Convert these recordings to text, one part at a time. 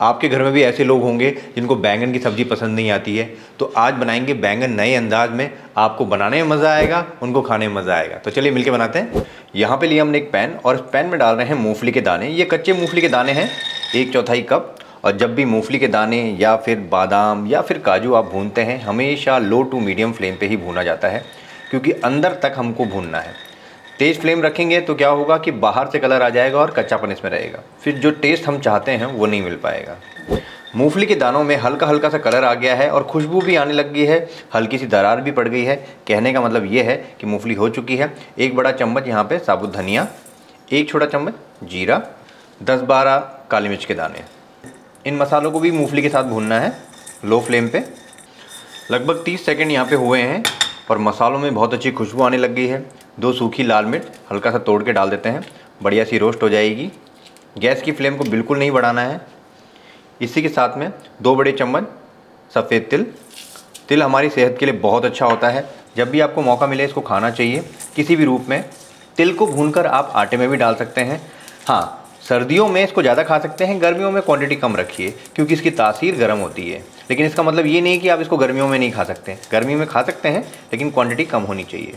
आपके घर में भी ऐसे लोग होंगे जिनको बैंगन की सब्ज़ी पसंद नहीं आती है। तो आज बनाएँगे बैंगन नए अंदाज में। आपको बनाने में मज़ा आएगा, उनको खाने में मज़ा आएगा। तो चलिए मिलके बनाते हैं। यहाँ पे लिया हमने एक पैन और इस पैन में डाल रहे हैं मूंगफली के दाने। ये कच्चे मूंगफली के दाने हैं, एक चौथाई कप। और जब भी मूंगफली के दाने या फिर बादाम या फिर काजू आप भूनते हैं, हमेशा लो टू मीडियम फ्लेम पर ही भूना जाता है, क्योंकि अंदर तक हमको भूनना है। तेज़ फ्लेम रखेंगे तो क्या होगा कि बाहर से कलर आ जाएगा और कच्चापन इसमें रहेगा। फिर जो टेस्ट हम चाहते हैं, वो नहीं मिल पाएगा। मूंगफली के दानों में हल्का हल्का सा कलर आ गया है और खुशबू भी आने लग गई है। हल्की सी दरार भी पड़ गई है। कहने का मतलब ये है कि मूंगफली हो चुकी है। एक बड़ा चम्मच यहाँ पे साबुत धनिया, एक छोटा चम्मच जीरा, दस बारह काली मिर्च के दाने। इन मसालों को भी मूंगफली के साथ भूनना है लो फ्लेम पे। लगभग 30 सेकंड यहाँ पे हुए हैं और मसालों में बहुत अच्छी खुशबू आने लग गई है। दो सूखी लाल मिर्च हल्का सा तोड़ के डाल देते हैं। बढ़िया सी रोस्ट हो जाएगी। गैस की फ्लेम को बिल्कुल नहीं बढ़ाना है। इसी के साथ में दो बड़े चम्मच सफ़ेद तिल। तिल हमारी सेहत के लिए बहुत अच्छा होता है। जब भी आपको मौका मिले इसको खाना चाहिए, किसी भी रूप में। तिल को भूनकर आप आटे में भी डाल सकते हैं। हाँ सर्दियों में इसको ज़्यादा खा सकते हैं, गर्मियों में क्वांटिटी कम रखिए, क्योंकि इसकी तासीर गर्म होती है। लेकिन इसका मतलब ये नहीं कि आप इसको गर्मियों में नहीं खा सकते। गर्मी में खा सकते हैं, लेकिन क्वांटिटी कम होनी चाहिए।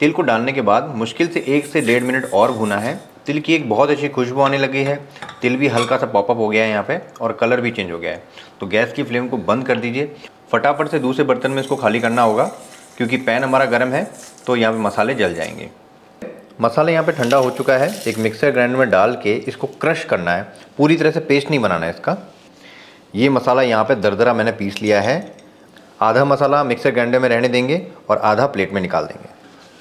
तिल को डालने के बाद मुश्किल से एक से डेढ़ मिनट और भुना है। तिल की एक बहुत अच्छी खुशबू आने लगी है। तिल भी हल्का सा पॉपअप हो गया है यहाँ पे और कलर भी चेंज हो गया है। तो गैस की फ्लेम को बंद कर दीजिए। फटाफट से दूसरे बर्तन में इसको खाली करना होगा, क्योंकि पैन हमारा गर्म है तो यहाँ पे मसाले जल जाएँगे। मसाला यहाँ पे ठंडा हो चुका है। एक मिक्सर ग्राइंडर में डाल के इसको क्रश करना है। पूरी तरह से पेस्ट नहीं बनाना है इसका। ये मसाला यहाँ पे दरदरा मैंने पीस लिया है। आधा मसाला मिक्सर ग्राइंडर में रहने देंगे और आधा प्लेट में निकाल देंगे।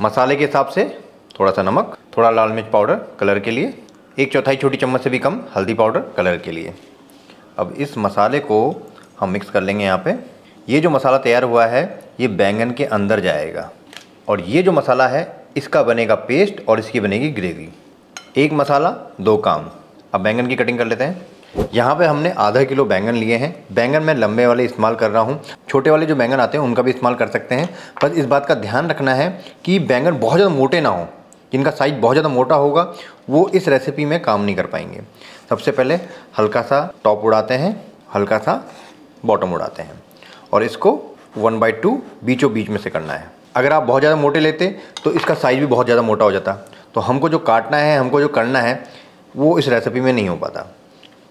मसाले के हिसाब से थोड़ा सा नमक, थोड़ा लाल मिर्च पाउडर कलर के लिए, एक चौथाई छोटी चम्मच से भी कम हल्दी पाउडर कलर के लिए। अब इस मसाले को हम मिक्स कर लेंगे यहाँ पे। ये जो मसाला तैयार हुआ है, ये बैंगन के अंदर जाएगा। और ये जो मसाला है, इसका बनेगा पेस्ट और इसकी बनेगी ग्रेवी। एक मसाला, दो काम। अब बैंगन की कटिंग कर लेते हैं। यहाँ पे हमने आधा किलो बैंगन लिए हैं। बैंगन मैं लंबे वाले इस्तेमाल कर रहा हूँ। छोटे वाले जो बैंगन आते हैं, उनका भी इस्तेमाल कर सकते हैं। बस इस बात का ध्यान रखना है कि बैंगन बहुत ज़्यादा मोटे ना हो। जिनका साइज़ बहुत ज़्यादा मोटा होगा, वो इस रेसिपी में काम नहीं कर पाएँगे। सबसे पहले हल्का सा टॉप उड़ाते हैं, हल्का सा बॉटम उड़ाते हैं। और इसको वन बाई टू बीचों बीच में से करना है। अगर आप बहुत ज़्यादा मोटे लेते तो इसका साइज़ भी बहुत ज़्यादा मोटा हो जाता। तो हमको जो काटना है, हमको जो करना है, वो इस रेसिपी में नहीं हो पाता।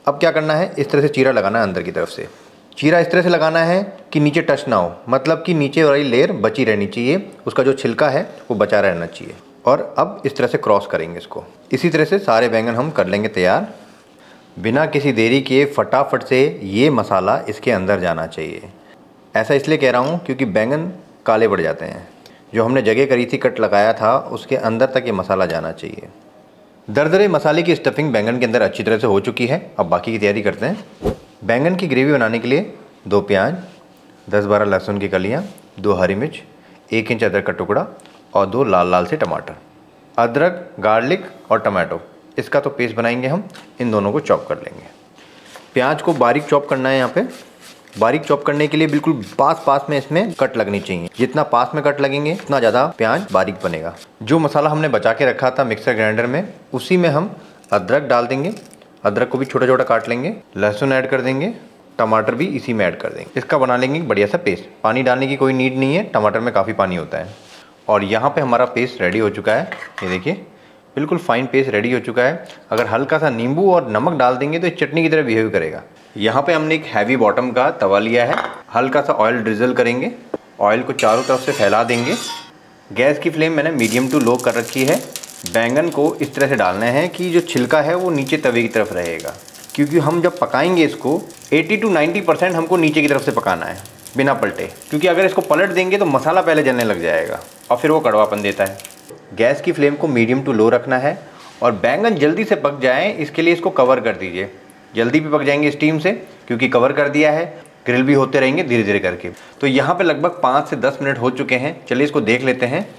अब क्या करना है? इस तरह से चीरा लगाना है अंदर की तरफ़ से। चीरा इस तरह से लगाना है कि नीचे टच ना हो। मतलब कि नीचे वाली लेयर बची रहनी चाहिए। उसका जो छिलका है, वो बचा रहना चाहिए। और अब इस तरह से क्रॉस करेंगे इसको। इसी तरह से सारे बैंगन हम कर लेंगे तैयार। बिना किसी देरी के फटाफट से ये मसाला इसके अंदर जाना चाहिए। ऐसा इसलिए कह रहा हूँ क्योंकि बैंगन काले पड़ जाते हैं। जो हमने जगह करी थी, कट लगाया था, उसके अंदर तक ये मसाला जाना चाहिए। दरदरे मसाले की स्टफिंग बैंगन के अंदर अच्छी तरह से हो चुकी है। अब बाकी की तैयारी करते हैं। बैंगन की ग्रेवी बनाने के लिए दो प्याज, दस बारह लहसुन की कलियाँ, दो हरी मिर्च, एक इंच अदरक का टुकड़ा और दो लाल लाल से टमाटर। अदरक, गार्लिक और टमाटो। इसका तो पेस्ट बनाएँगे हम। इन दोनों को चॉप कर लेंगे। प्याज को बारीक चॉप करना है यहाँ पे। बारीक चॉप करने के लिए बिल्कुल पास पास में इसमें कट लगनी चाहिए। जितना पास में कट लगेंगे, उतना ज़्यादा प्याज बारीक बनेगा। जो मसाला हमने बचा के रखा था मिक्सर ग्राइंडर में, उसी में हम अदरक डाल देंगे। अदरक को भी छोटा छोटा काट लेंगे। लहसुन ऐड कर देंगे। टमाटर भी इसी में ऐड कर देंगे। इसका बना लेंगे बढ़िया सा पेस्ट। पानी डालने की कोई नीड नहीं है। टमाटर में काफ़ी पानी होता है। और यहाँ पे हमारा पेस्ट रेडी हो चुका है। ये देखिए। बिल्कुल फाइन पेस्ट रेडी हो चुका है। अगर हल्का सा नींबू और नमक डाल देंगे तो चटनी की तरह बिहेव करेगा। यहाँ पे हमने एक हैवी बॉटम का तवा लिया है। हल्का सा ऑयल ड्रिजल करेंगे। ऑयल को चारों तरफ़ से फैला देंगे। गैस की फ्लेम मैंने मीडियम टू लो कर रखी है। बैंगन को इस तरह से डालना है कि जो छिलका है वो नीचे तवे की तरफ़ रहेगा। क्योंकि हम जब पकाएँगे इसको 80 टू 90 परसेंट हमको नीचे की तरफ़ से पकाना है, बिना पलटे। क्योंकि अगर इसको पलट देंगे तो मसाला पहले जलने लग जाएगा और फिर वो कड़वापन देता है। गैस की फ्लेम को मीडियम टू लो रखना है और बैंगन जल्दी से पक जाए, इसके लिए इसको कवर कर दीजिए। जल्दी भी पक जाएँगे स्टीम से, क्योंकि कवर कर दिया है, ग्रिल भी होते रहेंगे धीरे धीरे करके। तो यहाँ पे लगभग पाँच से दस मिनट हो चुके हैं। चलिए इसको देख लेते हैं।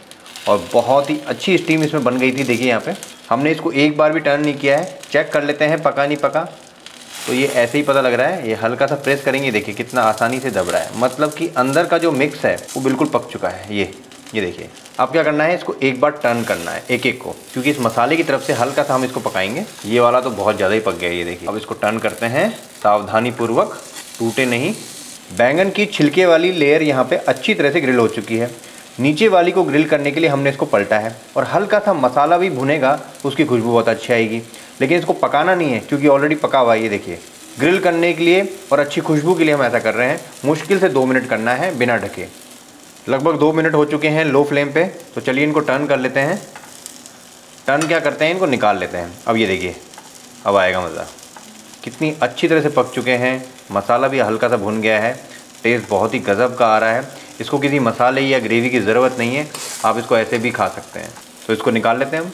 और बहुत ही अच्छी स्टीम इसमें बन गई थी, देखिए यहाँ पे। हमने इसको एक बार भी टर्न नहीं किया है। चेक कर लेते हैं, पका नहीं पका। तो ये ऐसे ही पता लग रहा है। ये हल्का सा प्रेस करेंगे, देखिए कितना आसानी से दब रहा है। मतलब कि अंदर का जो मिक्स है, वो बिल्कुल पक चुका है, ये। ये देखिए, अब क्या करना है, इसको एक बार टर्न करना है एक एक को, क्योंकि इस मसाले की तरफ़ से हल्का सा हम इसको पकाएँगे। ये वाला तो बहुत ज़्यादा ही पक गया, ये देखिए। अब इसको टर्न करते हैं सावधानी पूर्वक टूटे नहीं। बैंगन की छिलके वाली लेयर यहाँ पे अच्छी तरह से ग्रिल हो चुकी है। नीचे वाली को ग्रिल करने के लिए हमने इसको पलटा है, और हल्का सा मसाला भी भुनेगा, उसकी खुशबू बहुत अच्छी आएगी। लेकिन इसको पकाना नहीं है, क्योंकि ऑलरेडी पका हुआ है, ये देखिए। ग्रिल करने के लिए और अच्छी खुशबू के लिए हम ऐसा कर रहे हैं, मुश्किल से दो मिनट करना है बिना ढके। लगभग दो मिनट हो चुके हैं लो फ्लेम पे तो चलिए इनको टर्न कर लेते हैं। टर्न क्या करते हैं? इनको निकाल लेते हैं। अब ये देखिए, अब आएगा मज़ा। कितनी अच्छी तरह से पक चुके हैं। मसाला भी हल्का सा भुन गया है। टेस्ट बहुत ही गज़ब का आ रहा है। इसको किसी मसाले या ग्रेवी की ज़रूरत नहीं है। आप इसको ऐसे भी खा सकते हैं। तो इसको निकाल लेते हैं हम।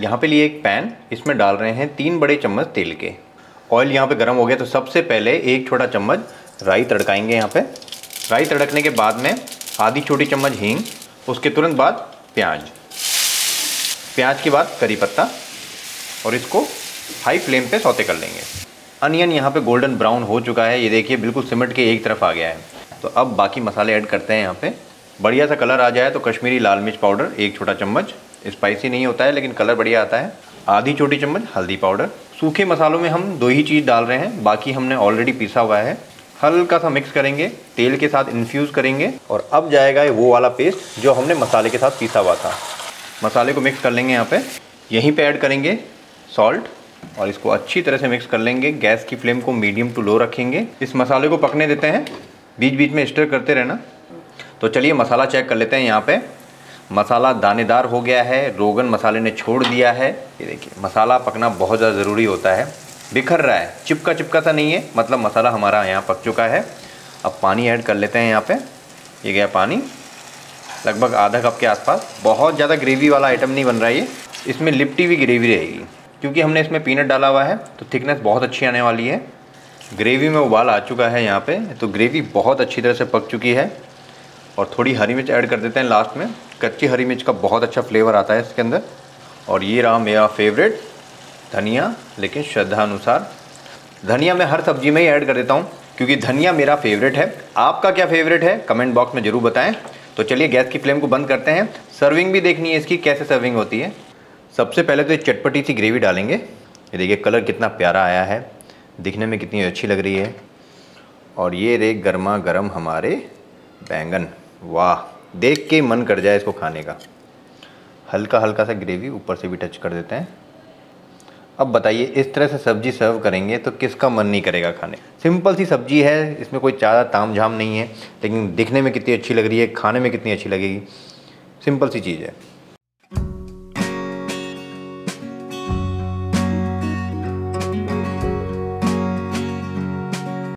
यहाँ पे लिए एक पैन इसमें डाल रहे हैं तीन बड़े चम्मच तेल के। ऑयल यहाँ पे गर्म हो गया तो सबसे पहले एक छोटा चम्मच राई तड़काएँगे यहाँ पे। राई तड़कने के बाद में आधी छोटी चम्मच हींग, उसके तुरंत बाद प्याज। प्याज के बाद करी पत्ता और इसको हाई फ्लेम पे सौते कर लेंगे। अनियन यहाँ पे गोल्डन ब्राउन हो चुका है, ये देखिए बिल्कुल सिमट के एक तरफ़ आ गया है। तो अब बाकी मसाले ऐड करते हैं यहाँ पे। बढ़िया सा कलर आ जाए तो कश्मीरी लाल मिर्च पाउडर एक छोटा चम्मच। स्पाइसी नहीं होता है, लेकिन कलर बढ़िया आता है। आधी छोटी चम्मच हल्दी पाउडर सूखे मसालों में हम दो ही चीज़ डाल रहे हैं, बाकी हमने ऑलरेडी पीसा हुआ है। हल्का सा मिक्स करेंगे, तेल के साथ इन्फ्यूज़ करेंगे और अब जाएगा ये वो वाला पेस्ट जो हमने मसाले के साथ पीसा हुआ था। मसाले को मिक्स कर लेंगे यहाँ पे। यहीं पे ऐड करेंगे सॉल्ट और इसको अच्छी तरह से मिक्स कर लेंगे। गैस की फ्लेम को मीडियम टू लो रखेंगे। इस मसाले को पकने देते हैं। बीच बीच में स्टर करते रहना। तो चलिए मसाला चेक कर लेते हैं यहाँ पे। मसाला दानेदार हो गया है। रोगन मसाले ने छोड़ दिया है। ये देखिए, मसाला पकना बहुत ज़्यादा ज़रूरी होता है। बिखर रहा है। चिपका चिपका सा नहीं है मतलब मसाला हमारा यहाँ पक चुका है। अब पानी ऐड कर लेते हैं यहाँ पे। ये गया पानी। लगभग आधा कप के आसपास। बहुत ज़्यादा ग्रेवी वाला आइटम नहीं बन रहा है ये। इसमें लिपटी हुई ग्रेवी रहेगी। क्योंकि हमने इसमें पीनट डाला हुआ है तो थिकनेस बहुत अच्छी आने वाली है। ग्रेवी में उबाल आ चुका है यहाँ पे तो ग्रेवी बहुत अच्छी तरह से पक चुकी है। और थोड़ी हरी मिर्च ऐड कर देते हैं लास्ट में। कच्ची हरी मिर्च का बहुत अच्छा फ्लेवर आता है इसके अंदर। और ये रहा मेरा फेवरेट धनिया, लेकिन श्रद्धा अनुसार धनिया मैं हर सब्ज़ी में ही ऐड कर देता हूँ, क्योंकि धनिया मेरा फेवरेट है। आपका क्या फेवरेट है? कमेंट बॉक्स में ज़रूर बताएँ। तो चलिए गैस की फ्लेम को बंद करते हैं। सर्विंग भी देखनी है इसकी, कैसे सर्विंग होती है। सबसे पहले तो ये चटपटी सी ग्रेवी डालेंगे। ये देखिए कलर कितना प्यारा आया है। दिखने में कितनी अच्छी लग रही है। और ये रे गर्मा गर्म हमारे बैंगन। वाह, देख के मन कर जाए इसको खाने का। हल्का हल्का सा ग्रेवी ऊपर से भी टच कर देते हैं। अब बताइए, इस तरह से सब्ज़ी सर्व करेंगे तो किसका मन नहीं करेगा खाने? सिंपल सी सब्ज़ी है, इसमें कोई ज़्यादा ताम झाम नहीं है, लेकिन दिखने में कितनी अच्छी लग रही है, खाने में कितनी अच्छी लगेगी? सिंपल सी चीज़ है।